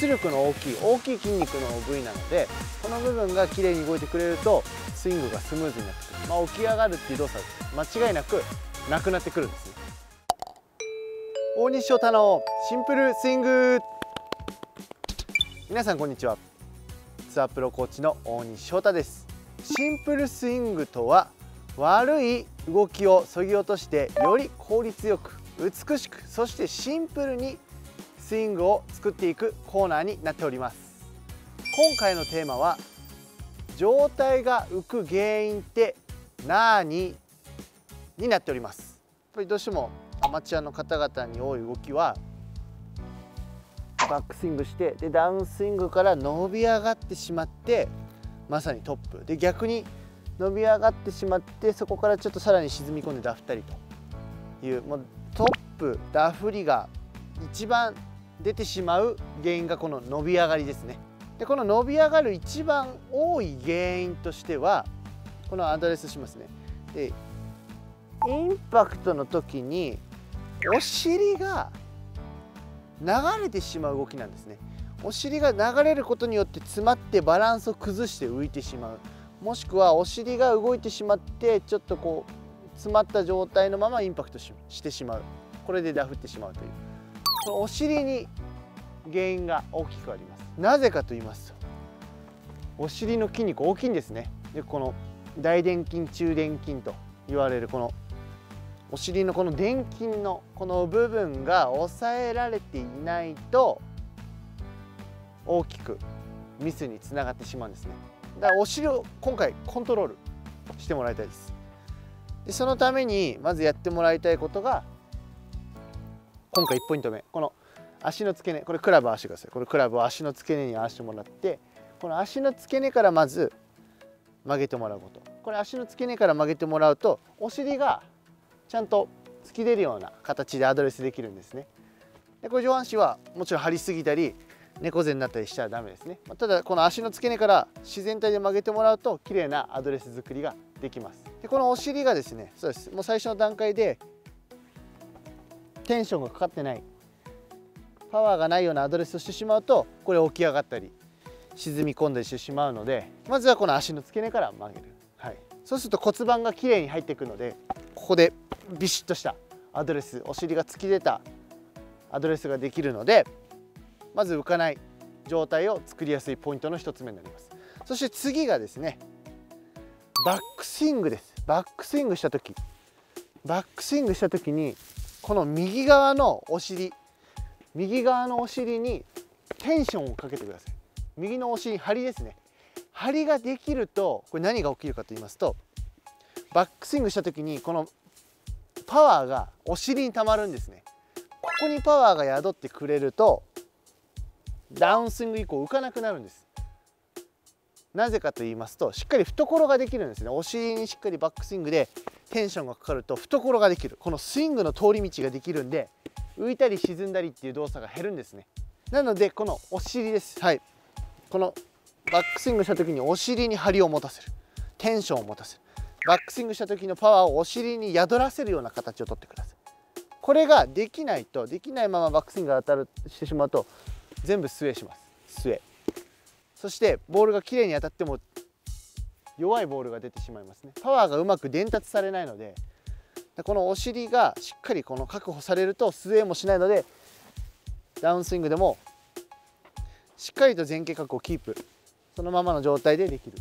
出力の大きい大きい筋肉の部位なのでこの部分がきれいに動いてくれるとスイングがスムーズになってくる、まあ、起き上がるっていう動作間違いなくなくなってくるんです。大西翔太のシンプルスイング。皆さんこんにちは。ツアープロコーチの大西翔太です。シンプルスイングとは悪い動きを削ぎ落としてより効率よく美しくそしてシンプルにスイングを作っていくコーナーになっております。今回のテーマは状態が浮く原因って何？になっております。やっぱりどうしてもアマチュアの方々に多い動きはバックスイングしてでダウンスイングから伸び上がってしまってまさにトップ。で逆に伸び上がってしまってそこからちょっとさらに沈み込んでダフったりというもうトップダフりが一番出てしまう原因がこの伸び上がりですね。でこの伸び上がる一番多い原因としてはこのアドレスしますね。でインパクトの時にお尻が流れてしまう動きなんですね。お尻が流れることによって詰まってバランスを崩して浮いてしまう。もしくはお尻が動いてしまってちょっとこう詰まった状態のままインパクトしてしまう。これでダフってしまうという。お尻に原因が大きくあります。なぜかと言いますとお尻の筋肉大きいんですね。でこの大臀筋中殿筋と言われるこのお尻のこの殿筋のこの部分が抑えられていないと大きくミスにつながってしまうんですね。だからお尻を今回コントロールしてもらいたいです。でそのためにまずやってもらいたいことが今回1ポイント目。この足の付け根これクラブ合わせてくださいこれクラブを足の付け根に合わせてもらってこの足の付け根からまず曲げてもらうこと。これ足の付け根から曲げてもらうとお尻がちゃんと突き出るような形でアドレスできるんですね。でこれ上半身はもちろん張りすぎたり猫背になったりしちゃダメですね。ただこの足の付け根から自然体で曲げてもらうと綺麗なアドレス作りができます。でこのお尻がですねそうです。もう最初の段階でテンションがかかってない。パワーがないようなアドレスをしてしまうとこれ起き上がったり沈み込んだりしてしまうのでまずはこの足の付け根から曲げる、はい、そうすると骨盤がきれいに入っていくのでここでビシッとしたアドレスお尻が突き出たアドレスができるのでまず浮かない状態を作りやすいポイントの1つ目になります。そして次がですねバックスイングです。バックスイングした時。バックスイングした時にこの右側のお尻右側のお尻にテンションをかけてください。右のお尻張りですね。張りができるとこれ何が起きるかと言いますとバックスイングした時にこのパワーがお尻にたまるんですね。ここにパワーが宿ってくれるとダウンスイング以降浮かなくなるんです。なぜかと言いますとしっかり懐ができるんですね。お尻にしっかりバックスイングでテンションがかかると懐ができる。このスイングの通り道ができるんで浮いたり沈んだりっていう動作が減るんですね。なのでこのお尻です。はい。このバックスイングした時にお尻に張りを持たせる。テンションを持たせる。バックスイングした時のパワーをお尻に宿らせるような形をとってください。これができないとできないままバックスイングが当たるしてしまうと全部スウェーします。スウェー。そしてボールがきれいに当たっても弱いボールが出てしまいますね。パワーがうまく伝達されないのでこのお尻がしっかりこの確保されるとスウェーもしないのでダウンスイングでもしっかりと前傾角をキープそのままの状態でできる。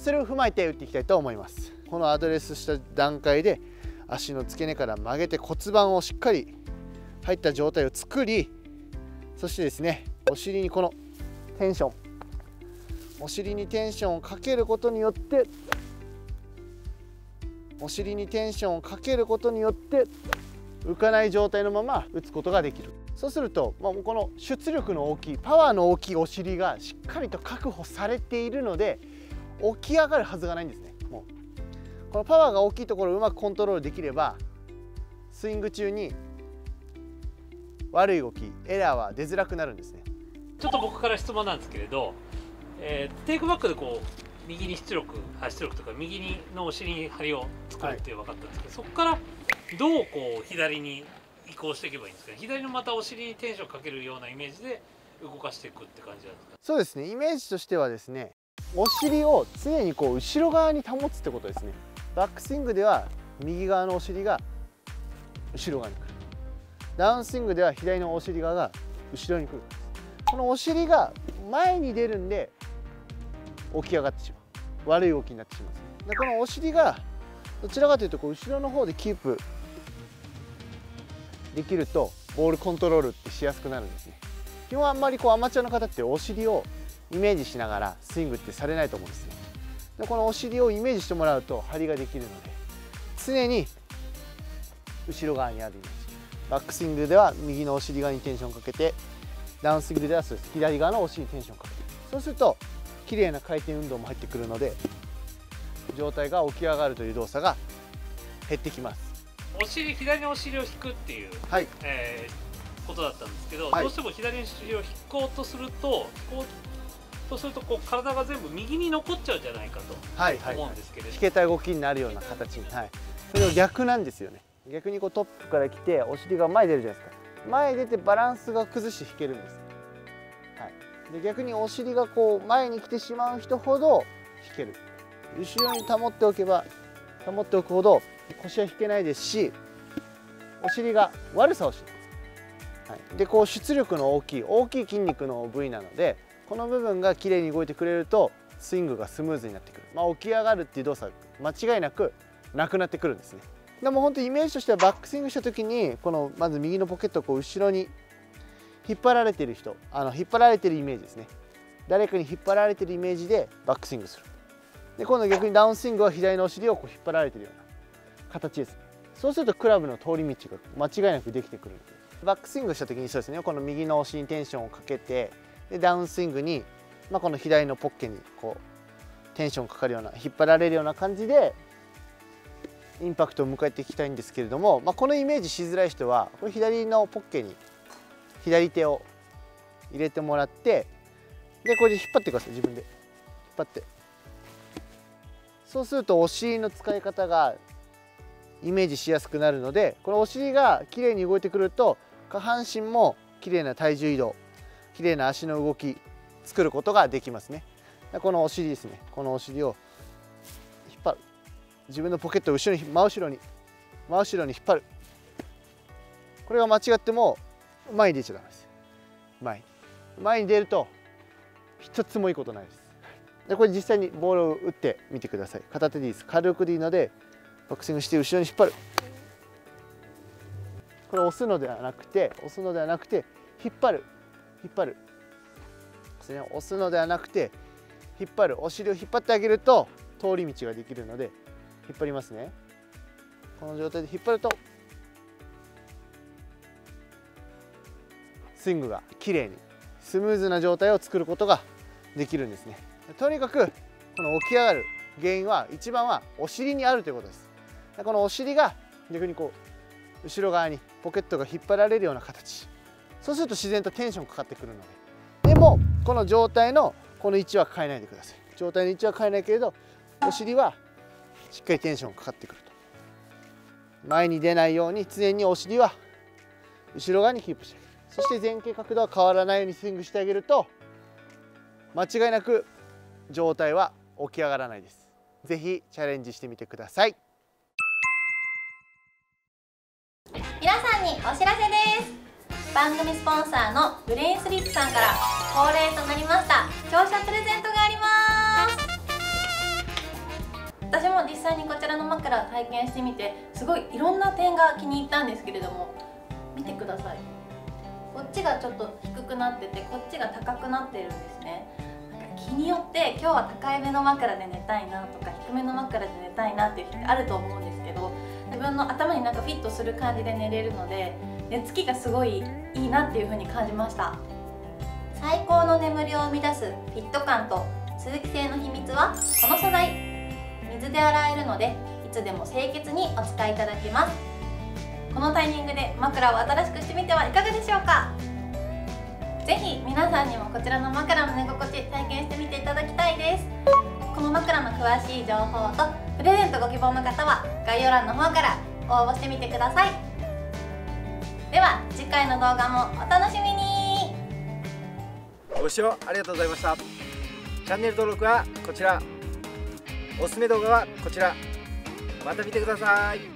それを踏まえて打っていきたいと思います。このアドレスした段階で足の付け根から曲げて骨盤をしっかり入った状態を作りそしてですねお尻にこのテンション。お尻にテンションをかけることによってお尻にテンションをかけることによって浮かない状態のまま打つことができる。そうすると、まあ、この出力の大きいパワーの大きいお尻がしっかりと確保されているので起き上がるはずがないんですね。もうこのパワーが大きいところをうまくコントロールできればスイング中に悪い動きエラーは出づらくなるんですね。ちょっと僕から質問なんですけれど、えー、テイクバックでこう右に出力出力とか右にのお尻に張りを作るって分かったんですけど、はい、そこからどうこう左に移行していけばいいんですかね？左のまたお尻にテンションかけるようなイメージで動かしていくって感じなんですかそうですね。イメージとしてはですねお尻を常にこう後ろ側に保つってことですね。バックスイングでは右側のお尻が後ろ側に来る。ダウンスイングでは左のお尻側が後ろに来るこのお尻が前に出るんで起き上がってしまう。悪い動きになってしまう。ですねでこのお尻がどちらかというとこう後ろの方でキープできるとボールコントロールってしやすくなるんですね。基本あんまりこうアマチュアの方ってお尻をイメージしながらスイングってされないと思うんですね。でこのお尻をイメージしてもらうと張りができるので常に後ろ側にあるイメージバックスイングでは右のお尻側にテンションかけてダウンスイングではそうです左側のお尻にテンションかけて。そうすると綺麗な回転運動も入ってくるので状態が起き上がるという動作が減ってきます。お尻左のお尻を引くっていう、はい。えーことだったんですけど、はい。どうしても左のお尻を引こうとすると引こうとするとこう体が全部右に残っちゃうんじゃないかとはいはい、思うんですけれど、引けた動きになるような形。に、はい、それを逆なんですよね。逆にこうトップから来てお尻が前に出るじゃないですか前出てバランスが崩して引けるんです、はい、で逆にお尻がこう前に来てしまう人ほど引ける。後ろに保っておけば保っておくほど腰は引けないですしお尻が悪さをしない、はい、でこう出力の大きい大きい筋肉の部位なのでこの部分がきれいに動いてくれるとスイングがスムーズになってくる、まあ、起き上がるっていう動作間違いなくなくなってくるんですね。でも本当イメージとしてはバックスイングした時にこのまず右のポケットをこう後ろに引っ張られてる人あの引っ張られてるイメージですね。誰かに引っ張られてるイメージでバックスイングする。で今度逆にダウンスイングは左のお尻をこう引っ張られてるような形です。そうするとクラブの通り道が間違いなくできてくるバックスイングした時にそうですね。この右のお尻にテンションをかけてでダウンスイングに、まあ、この左のポッケにこうテンションかかるような引っ張られるような感じでインパクトを迎えていきたいんですけれども、まあ、このイメージしづらい人はこれ左のポッケに左手を入れてもらってでこれで引っ張ってください自分で。引っ張って。そうするとお尻の使い方がイメージしやすくなるのでこのお尻がきれいに動いてくると下半身もきれいな体重移動きれいな足の動き作ることができますね。このお尻ですね。このお尻を自分のポケットを後ろに真後ろに真後ろに引っ張る。これが間違っても前に出ちゃダメです。前に。前に出ると一つもいいことないです。でこれ実際にボールを打ってみてください。片手でいいです。軽くでいいのでバックスイングして後ろに引っ張る。これ押すのではなくて押すのではなくて引っ張る。引っ張る。押すのではなくて引っ張る。お尻を引っ張ってあげると通り道ができるので引っ張りますね。この状態で引っ張るとスイングが綺麗にスムーズな状態を作ることができるんですね。とにかくこの起き上がる原因は一番はお尻にあるということです。このお尻が逆にこう後ろ側にポケットが引っ張られるような形。そうすると自然とテンションかかってくるので。でもこの状態のこの位置は変えないでください。状態の位置は変えないけれどお尻はしっかりテンションかかってくると。前に出ないように常にお尻は後ろ側にキープしてそして前傾角度は変わらないようにスイングしてあげると間違いなく状態は起き上がらないです。ぜひチャレンジしてみてください。皆さんにお知らせです。番組スポンサーのブレインスリップさんから恒例となりました視聴者プレゼント私も実際にこちらの枕を体験してみてすごいいろんな点が気に入ったんですけれども見てください。こっちがちょっと低くなっててこっちが高くなってるんですね。なんか日によって今日は高いめの枕で寝たいなとか低めの枕で寝たいなっていう日ってあると思うんですけど自分の頭になんかフィットする感じで寝れるので寝つきがすごいいいなっていう風に感じました。最高の眠りを生み出すフィット感と通気性の秘密はこの素材。水で洗えるのでいつでも清潔にお使いいただけます。このタイミングで枕を新しくしてみてはいかがでしょうか。ぜひ皆さんにもこちらの枕の寝心地体験してみていただきたいです。この枕の詳しい情報とプレゼントご希望の方は概要欄の方から応募してみてください。では次回の動画もお楽しみに。ご視聴ありがとうございました。チャンネル登録はこちら。おすすめ動画はこちら。また見てください。